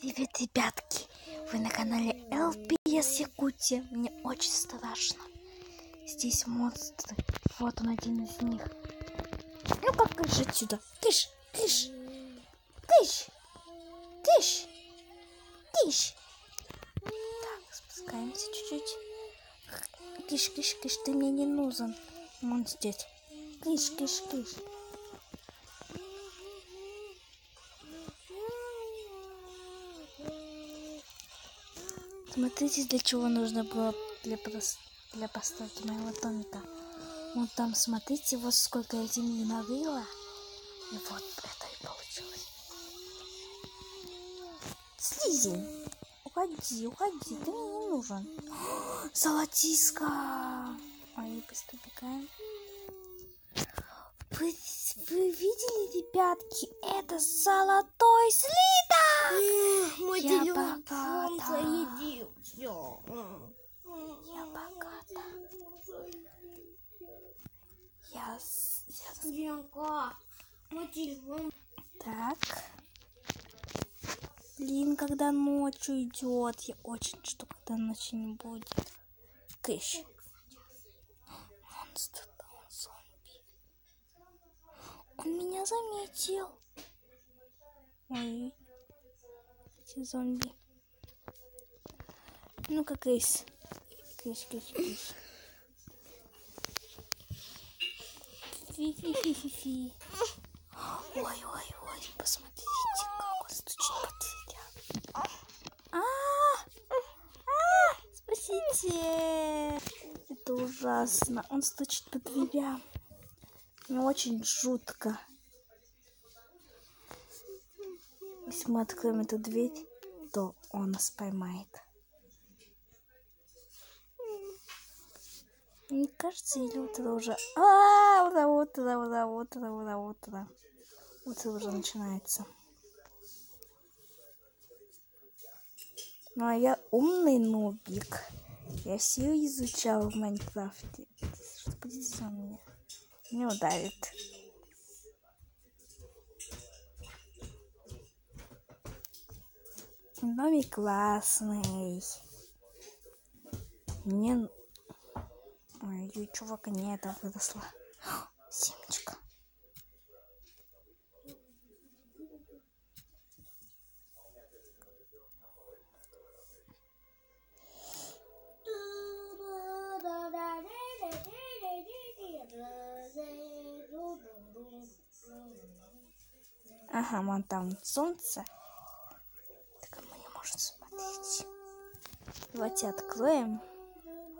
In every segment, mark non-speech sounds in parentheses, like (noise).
Привет, ребятки! Вы на канале LPS Якутия. Мне очень страшно. Здесь монстры. Вот он один из них. Ну как кыш отсюда? Кыш, кыш, кыш, кыш, кыш. Так, спускаемся чуть-чуть. Кыш, кыш, кыш, ты мне не нужен. Вон здесь. Кыш, кыш. Смотрите, для чего нужно было для, для постройки моего домика. Вот там, смотрите, вот сколько я земли нарыла. И вот это и получилось. Слизень, уходи, уходи, ты мне не нужен. (gasps) Золотиска! Ой, быстро бегаем. Вы, вы видели, ребятки, это золотой слиток! Мой Я телефон заедил все. Я богата. Я, я Ленка, мой телефон. Так. Блин, когда ночью идет, я очень жду, когда ночи не будет. Кыш. Монстр, он зомби. Он меня заметил. Ой, эти зомби. Ну-ка, кыш. Кыш, кыш, кыш. Фи-фи-фи-фи-фи. Ой-ой-ой, посмотрите, как он стучит по дверям. А, а, спасите! Это ужасно. Он стучит по дверям. Мне очень жутко. Если мы откроем эту дверь, то он нас поймает. Мне кажется, или утро уже... А, утро, утро, утро, утро, утро, утро. Утро уже начинается. Ну, а я умный нубик. Я все изучал в Майнкрафте. Что будет за меня? Не ударит. Домик классный. Мне... Ой, и чувака не это выросла. Семечка. Ага, вон там солнце. Так мы не можем смотреть. Давайте откроем.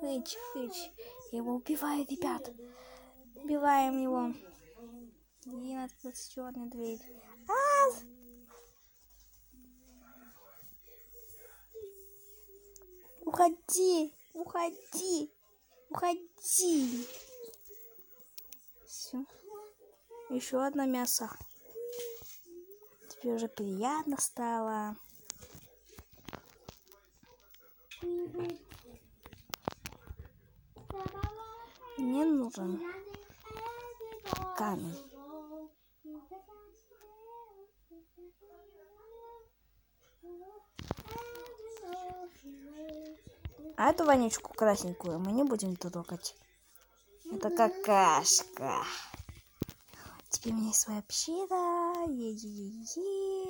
Хыч, хыч. Я его убиваю, ребят. Убиваем его. И открылась черная дверь. А! Уходи, уходи, уходи. Все. Еще одно мясо. Теперь уже приятно стало. Мне нужен камень. А эту вонючку красненькую мы не будем трогать. Это какашка. Теперь у меня есть своя община. Е -е -е -е.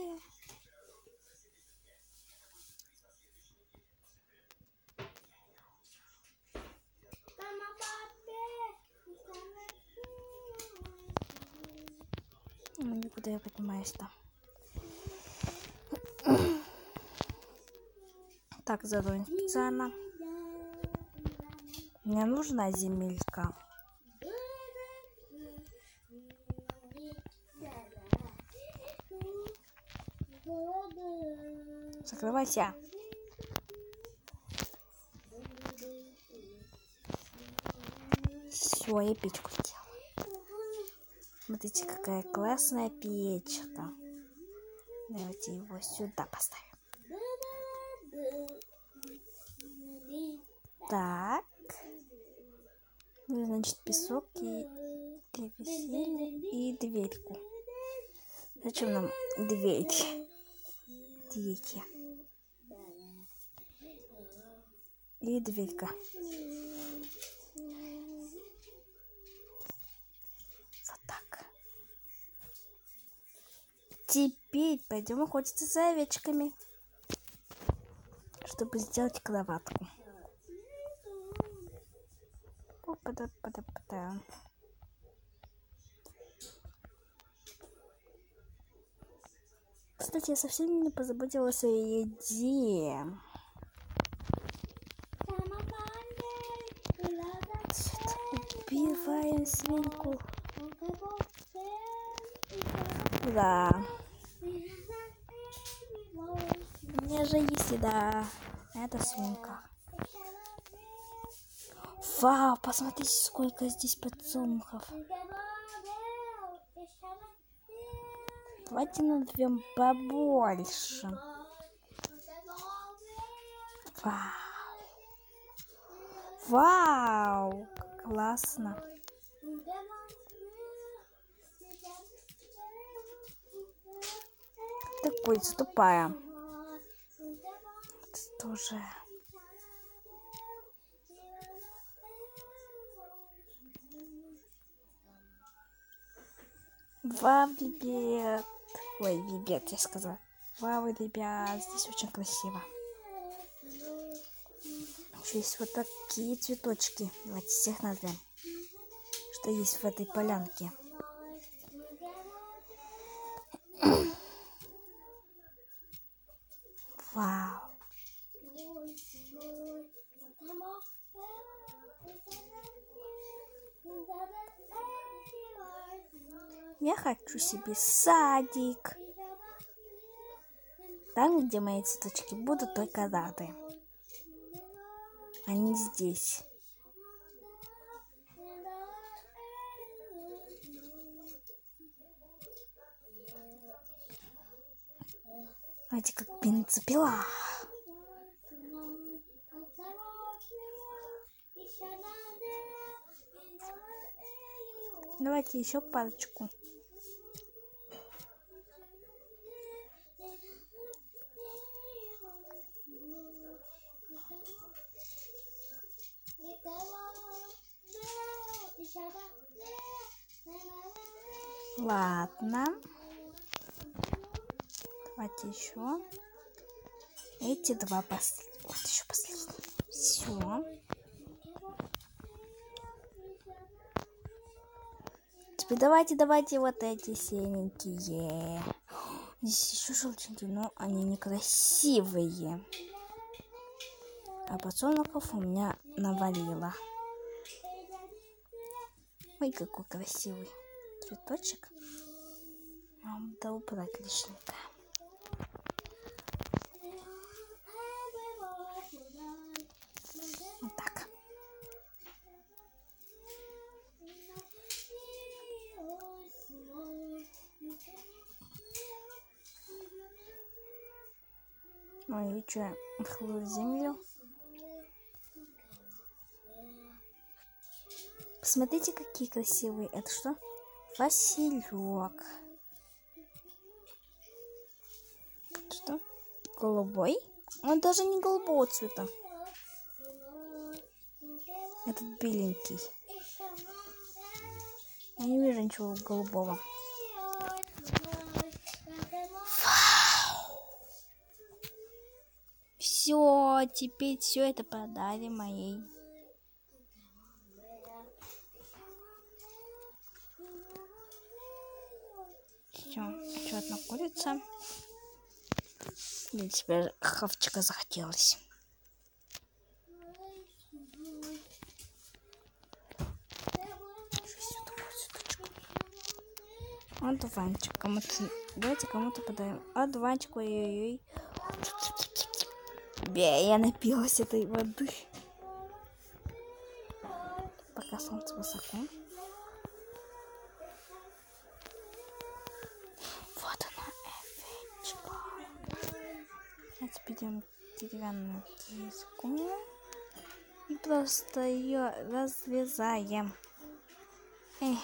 13. Так, задумаем специально. Мне нужна земелька. Закрывайся. Все, я печку Смотрите, какая классная печка. Давайте его сюда поставим. Так. Ну, значит, песок и древесину и дверьку. Зачем нам дверьки? Дверьки. И дверька. Теперь пойдем охотиться за овечками, чтобы сделать кроватку. Опа-да-па-да-па-да. Кстати, я совсем не позаботилась о еде. Убиваем свинку. Да. У меня же есть еда. Это свинка. Вау, посмотрите, сколько здесь подсолнухов. Давайте назовем побольше. Вау. Вау, классно. Такой тупая. Это тоже. Вау, ребят. Ой, ребят, я сказала. Вау, ребят, здесь очень красиво. Есть вот такие цветочки. Давайте всех назовем. Что есть в этой полянке. Вау. Я хочу себе садик. Там, где мои цветочки будут только рады. Они здесь. Знаете, как бензопила. Давайте еще парочку. Ладно. Давайте еще. Эти два последних. Вот еще последний. Все. Теперь давайте, давайте вот эти синенькие. Здесь еще желтенькие, но они некрасивые. А подсолнухов у меня навалило. Ой, какой красивый цветочек. Надо убрать лишненько. И что, хлы землю? Посмотрите, какие красивые. Это что? Василек. Что? Голубой? Он даже не голубого цвета. Этот беленький. Я не вижу ничего голубого. Все, теперь все это продали моей. Все, еще одна курица. Мне теперь хавчика захотелось. Одуванчик. Кому-то... Давайте кому-то подаем. Одуванчик, ой-ой-ой. Бе, я напилась этой воды. Пока солнце высоко. Вот она, эфечка. Сейчас берем деревянную киску. И просто ее развязаем. Эх.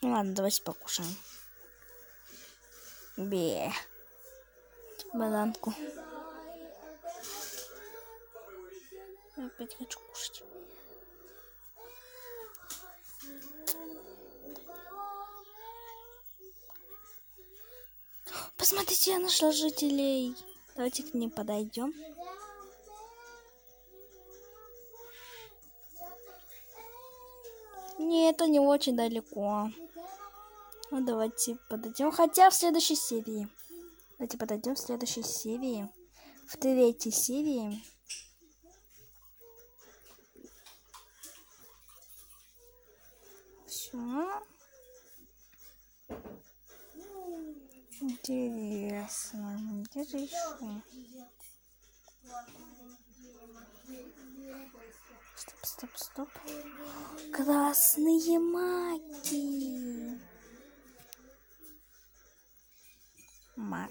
Ну ладно, давайте покушаем. Бе. Бананку. Я опять хочу кушать. Посмотрите, я нашла жителей. Давайте к ним подойдем. Не, это не очень далеко. Ну, давайте подойдем. Хотя в следующей серии. Давайте подойдем в следующей серии. В третьей серии. Все. Интересно. Где же еще? Стоп, стоп, стоп. Красные маки. Мак.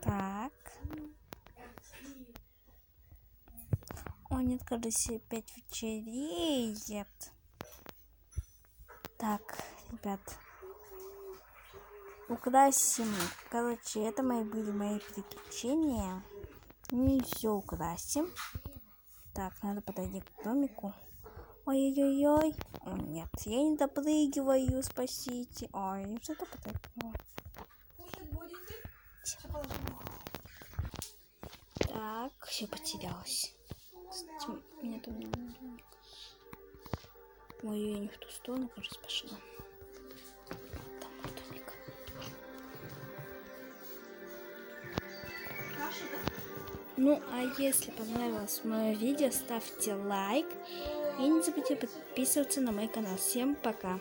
Так. О, нет, кажется, опять вечереет. Так, ребят. Украсим. Короче, это мои были мои приключения. Не все украсим. Так, надо подойти к домику. Ой-ой-ой. О, нет, я не допрыгиваю, спасите. Ой, что-то подойдет. Так, все потерялось. Кстати, меня там. Ой, я не в ту сторону, кажется, пошла. Ну, а если понравилось мое видео, ставьте лайк. И не забудьте подписываться на мой канал. Всем пока!